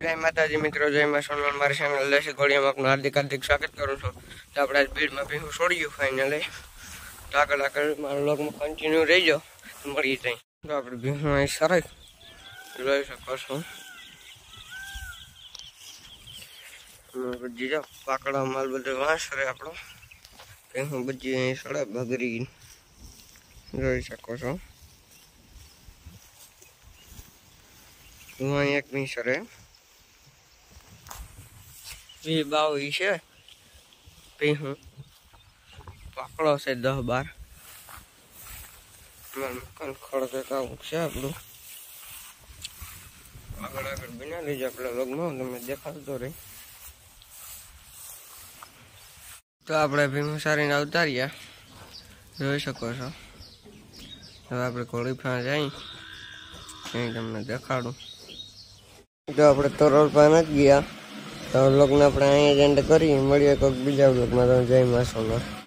જય માતાજી મિત્રો જય મા સોનલ મારી ચેનલ લેશે ઘોડિયામાં આપનું હાર્દિક હાર્દિક સ્વાગત કરું છું તો આપણે આજ ભીડમાં ભીહું છોડ્યું ફાઇનલી તો આગળ આગળ મારા લોગમાં કન્ટિન્યુ રહીજો તો મળી જાય તો આપણે ભીહું અહીં સરસ જોઈ શકો છો બધી જો પાકડા માલ બધો વાંસ રે આપણો ભીહું બધી અહીં સડે બગરી જોઈ શકો છો હું અહીં એક મી સરે વી બાવી છે. પીહું. પાકડો છે દસ બાર. મકાન કાવું છે આપણું આગળ આગળ બિના લેજો આપણે લગમાં તમે દેખાડતો રહી. તો આપણે ભીમસારીને રહ્યા. જોઈ શકો છો. હવે આપણે ઘોડી ફા જઈ અહીં તમને દેખાડું. તો આપણે તરોલ પાન જ ગયા. તો બ્લોગને આપણે અહીંયા એન્ડ કરી મળીએ કોઈક બીજા બ્લોગમાં તમે જય માં સોના